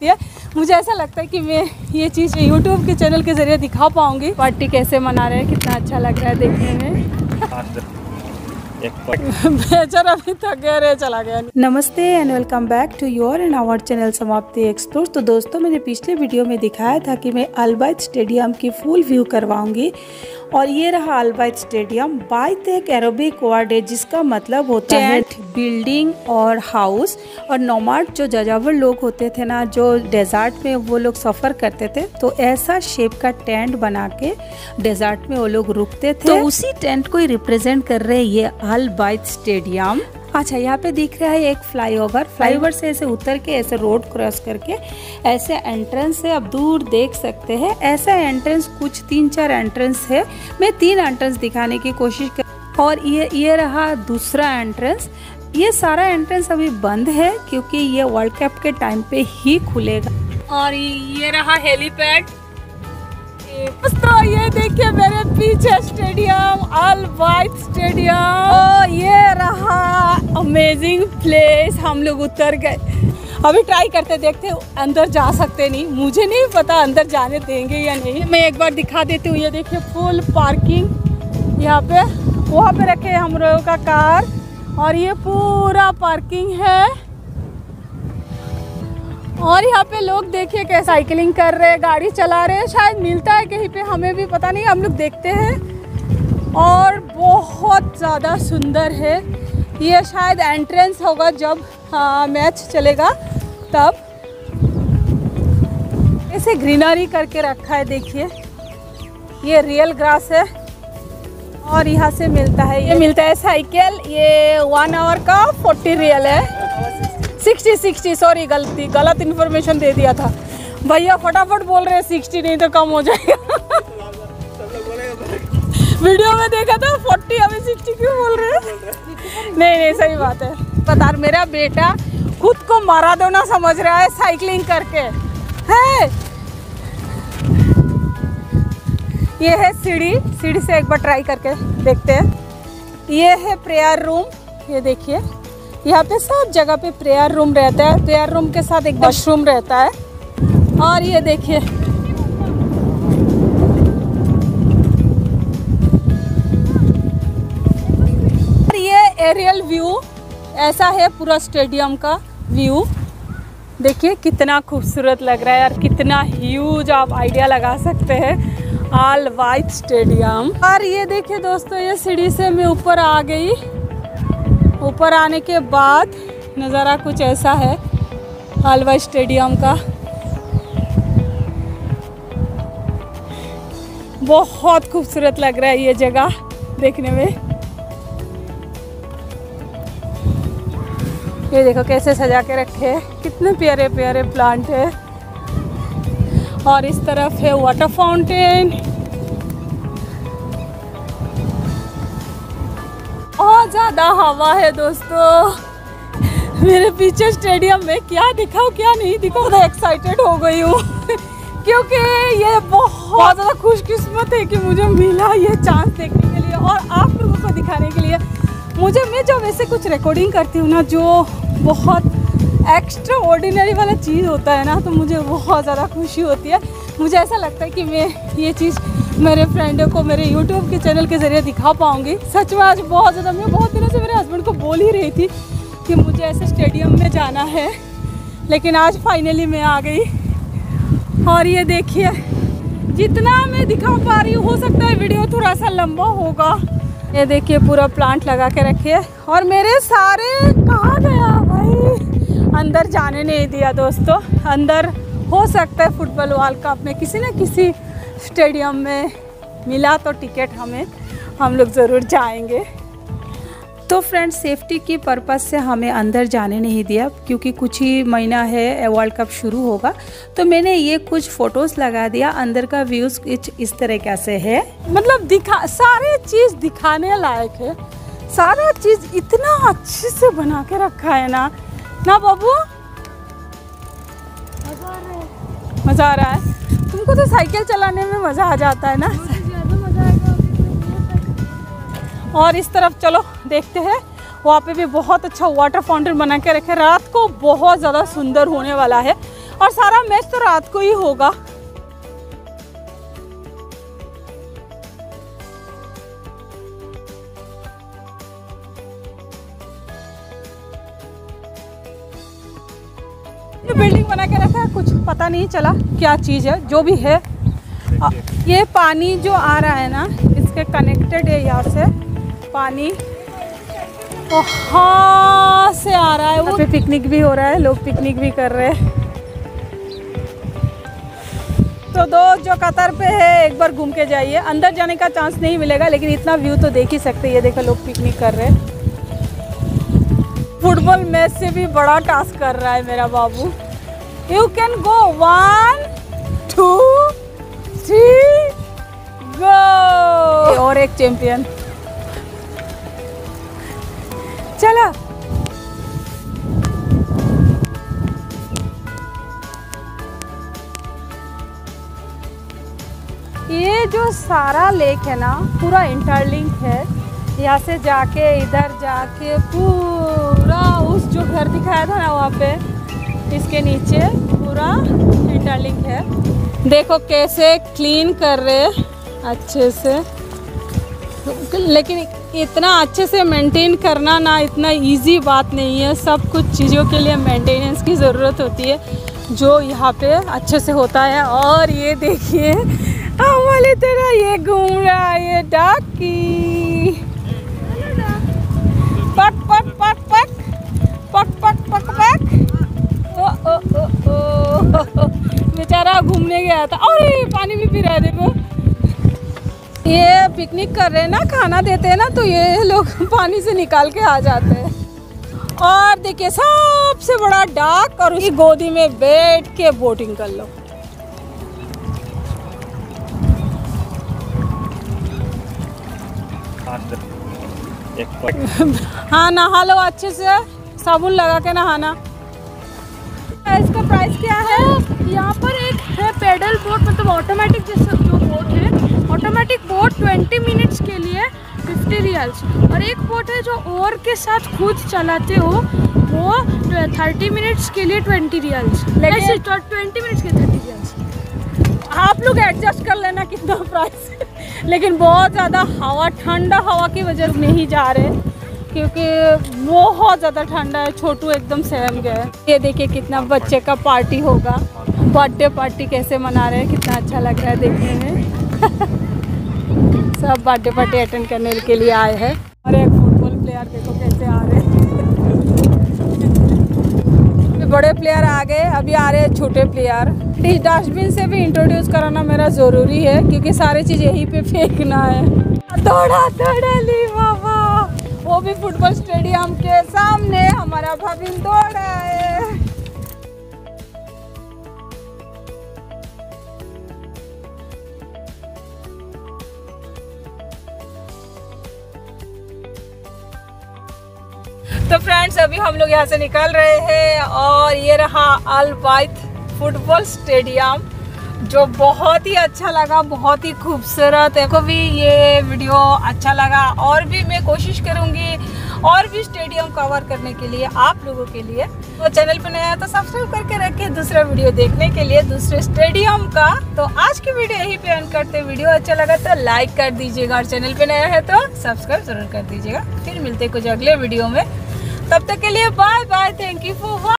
है। मुझे ऐसा लगता है कि मैं ये चीज़ यूट्यूब के चैनल के ज़रिए दिखा पाऊँगी। पार्टी कैसे मना रहे हैं, कितना अच्छा लग रहा है देखने में। थक गया चला गया। नमस्ते and welcome back to your and our channel Samapti explore तो दोस्तों, मैंने पिछले वीडियो में दिखाया था कि मैं अलबाइद स्टेडियम की फुल व्यू करवाऊँगी। और ये रहा अलबाइद स्टेडियम बाई एक एरोबिक वर्ड है जिसका मतलब होता है बिल्डिंग और हाउस। और नोमार्ट जो जजावर लोग होते थे ना जो डेजर्ट में वो लोग सफ़र करते थे तो ऐसा शेप का टेंट बना के डेजर्ट में वो लोग रुकते थे। तो उसी टेंट को ही रिप्रेजेंट कर रहे ये अल बाइट स्टेडियम। अच्छा यहाँ पे दिख रहा है एक फ्लाईओवर फ्लाईओवर से ऐसे उतर के, ऐसे रोड क्रॉस करके, ऐसे एंट्रेंस है। आप दूर देख सकते हैं। ऐसा एंट्रेंस कुछ तीन चार एंट्रेंस है। मैं तीन एंट्रेंस दिखाने की कोशिश कर और ये ये रहा दूसरा एंट्रेंस ये सारा एंट्रेंस अभी बंद है क्योंकि ये वर्ल्ड कप के टाइम पे ही खुलेगा। और ये रहा हेलीपैड ये देखिए मेरे पीछे स्टेडियम अल वाइट स्टेडियम ये रहा अमेजिंग प्लेस हम लोग उतर गए। अभी ट्राई करते, देखते, अंदर जा सकते नहीं। मुझे नहीं पता अंदर जाने देंगे या नहीं। मैं एक बार दिखा देती हूँ, ये देखिए फुल पार्किंग यहाँ पे, वहाँ पे रखे हम लोगों का कार। और ये पूरा पार्किंग है। और यहाँ पे लोग देखिए कैसे साइकिलिंग कर रहे हैं, गाड़ी चला रहे हैं। शायद मिलता है कहीं पे, हमें भी पता नहीं, हम लोग देखते हैं। और बहुत ज़्यादा सुंदर है। ये शायद एंट्रेंस होगा जब हाँ मैच चलेगा, तब। ऐसे ग्रीनरी करके रखा है, देखिए। ये रियल ग्रास है और यहाँ से मिलता है ये। मिलता है साइकिल ये वन आवर का फोर्टी रियल है। सिक्सटी सिक्सटी सॉरी गलती, गलत इन्फॉर्मेशन दे दिया था। भैया, फटाफट बोल रहे हैं सिक्सटी नहीं तो कम हो जाएगा। वीडियो में देखा था फोर्टी अभी सिक्सटी क्यों बोल रहे हैं? नहीं नहीं सही बात है। पता मेरा बेटा खुद को मारा दो ना समझ रहा है साइकिलिंग करके। है? ये है सीढ़ी। सीढ़ी से एक बार ट्राई करके देखते हैं। ये है प्रेयर रूम। ये देखिए यहाँ पे सब जगह पे प्रेयर रूम रहता है। प्रेयर रूम के साथ एक वॉशरूम रहता है। और ये देखिए एरियल व्यू ऐसा है पूरा स्टेडियम का व्यू देखिए कितना खूबसूरत लग रहा है यार, कितना ह्यूज आप आइडिया लगा सकते हैं. आल वाइट स्टेडियम और ये देखिए दोस्तों, ये सीढ़ी से मैं ऊपर आ गई. ऊपर आने के बाद नज़ारा कुछ ऐसा है हलवा स्टेडियम का. बहुत खूबसूरत लग रहा है ये जगह देखने में. ये देखो कैसे सजा के रखे हैं। कितने प्यारे प्यारे प्लांट है। और इस तरफ़ है वाटर फाउंटेन बहुत ज़्यादा हवा है दोस्तों। मेरे पीछे स्टेडियम में क्या दिखाओ क्या नहीं दिखाओ तो एक्साइटेड हो गई हूँ। क्योंकि ये बहुत ज़्यादा खुशकिस्मत है कि मुझे मिला ये चांस देखने के लिए और आप लोगों को दिखाने के लिए। मुझे, मैं जब ऐसे कुछ रिकॉर्डिंग करती हूँ ना, जो बहुत एक्स्ट्रा ऑर्डिनरी वाला चीज़ होता है ना तो मुझे बहुत ज़्यादा खुशी होती है। मुझे ऐसा लगता है कि मैं ये चीज़ मेरे फ्रेंडों को, मेरे यूट्यूब के चैनल के ज़रिए दिखा पाऊँगी। सच में आज बहुत ज़्यादा, मैं बहुत दिनों से मेरे हस्बैंड को बोल ही रही थी कि मुझे ऐसे स्टेडियम में जाना है। लेकिन आज फाइनली मैं आ गई। और ये देखिए, जितना मैं दिखा पा रही हूँ, हो सकता है वीडियो थोड़ा सा लंबा होगा। ये देखिए पूरा प्लांट लगा के रखे और मेरे सारे कहा गया भाई? अंदर जाने नहीं दिया दोस्तों। अंदर हो सकता है फुटबॉल वर्ल्ड कप में किसी न किसी स्टेडियम में मिला तो टिकट हमें। हम लोग ज़रूर जाएँगे। तो फ्रेंड्स सेफ्टी की पर्पज़ से हमें अंदर जाने नहीं दिया, क्योंकि कुछ ही महीना है वर्ल्ड कप शुरू होगा। तो मैंने ये कुछ फ़ोटोज़ लगा दिया, अंदर का व्यूज़ कुछ इस तरह से है। मतलब दिखा, सारे चीज़ दिखाने लायक है। सारा चीज़ इतना अच्छे से बना के रखा है ना। ना बाबू? मज़ा आ रहा है। तुमको तो साइकिल चलाने में मज़ा आ जाता है ना। और इस तरफ़ चलो देखते हैं। वहाँ पे भी बहुत अच्छा वाटर फाउंटेन बना के रखे। रात को बहुत ज़्यादा सुंदर होने वाला है और सारा मैच तो रात को ही होगा। बिल्डिंग बना के रखा है कुछ पता नहीं चला क्या चीज़ है जो भी है। ये पानी जो आ रहा है ना इसके कनेक्टेड है यहाँ से। पानी। वहाँ से आ रहा है वो। पे पिकनिक भी हो रहा है लोग पिकनिक भी कर रहे हैं। तो दो जो कतर पे है एक बार घूम के जाइए। अंदर जाने का चांस नहीं मिलेगा लेकिन इतना व्यू तो देख ही सकते हैं। ये देखो लोग पिकनिक कर रहे हैं। फुटबॉल मैच से भी बड़ा टास्क कर रहा है मेरा बाबू। You can go one two three go और एक चैंपियन चला। ये जो सारा लेक है ना, पूरा इंटरलिंक है। यहाँ से जाके, इधर जाके, पूरा उस जो घर दिखाया था ना वहाँ पे, इसके नीचे पूरा इंटरलिंक है। देखो कैसे क्लीन कर रहे अच्छे से। लेकिन इतना अच्छे से मेंटेन करना ना इतना इजी बात नहीं है। सब कुछ चीज़ों के लिए मेंटेनेंस की ज़रूरत होती है, जो यहाँ पे अच्छे से होता है। और ये देखिए हमारी तरह ये घूम रहा है ये डाकी। पक पक पक पक। पक पक पक पक। ओ ओ ओ ओ। बेचारा घूमने गया था। अरे, पानी भी पी रहा है देखो ये पिकनिक कर रहे हैं ना, खाना देते हैं ना तो ये लोग पानी से निकाल के आ जाते हैं। और देखिए, सबसे बड़ा डाक और उसकी गोदी में बैठ के बोटिंग कर लो। हाँ नहा लो अच्छे से, साबुन लगा के नहाना। इसका प्राइस क्या है? यहाँ पर एक है पेडल बोट मतलब ऑटोमेटिक जैसा जो बोट है ऑटोमेटिक बोट 20 मिनट्स के लिए 50 रियल्स और एक बोट है जो ओर के साथ खुद चलाते हो वो 30 मिनट्स के लिए 20 रियल्स लेकिन- ट्वेंटी मिनट्स के 30 रियल्स आप लोग एडजस्ट कर लेना कितना प्राइस लेकिन बहुत ज़्यादा हवा ठंडा हवा की वजह से नहीं जा रहे क्योंकि बहुत ज़्यादा ठंडा है छोटू एकदम सहम गया है. ये देखिए कितना बच्चे का पार्टी होगा. बर्थडे पार्टी कैसे मना रहे हैं कितना अच्छा लग रहा है देखने में. सब बर्थडे पार्टी अटेंड करने के लिए आए हैं। और एक फुटबॉल प्लेयर देखो कैसे आ रहे हैं। बड़े प्लेयर आ गए, अभी आ रहे हैं छोटे प्लेयर इस डस्टबिन से भी इंट्रोड्यूस कराना मेरा ज़रूरी है, क्योंकि सारी चीज़ यहीं पे फेंकना है। दौड़ा दौड़ा ली, बाबा। वो भी फुटबॉल स्टेडियम के सामने, हमारा भाभी दौड़ा है। तो फ्रेंड्स अभी हम लोग यहाँ से निकल रहे हैं और ये रहा अल वाइथ फुटबॉल स्टेडियम जो बहुत ही अच्छा लगा, बहुत ही खूबसूरत। है को भी, ये वीडियो अच्छा लगा। और भी मैं कोशिश करूँगी और भी स्टेडियम कवर करने के लिए, आप लोगों के लिए। तो चैनल पर नया तो सब्सक्राइब करके रखिए दूसरा वीडियो देखने के लिए, दूसरे स्टेडियम का। तो आज की वीडियो यहीं पे एंड करते वीडियो अच्छा लगा तो लाइक कर दीजिएगा। और चैनल पर नया है तो सब्सक्राइब ज़रूर कर दीजिएगा। फिर मिलते कुछ अगले वीडियो में। तब तक के लिए bye bye thank you for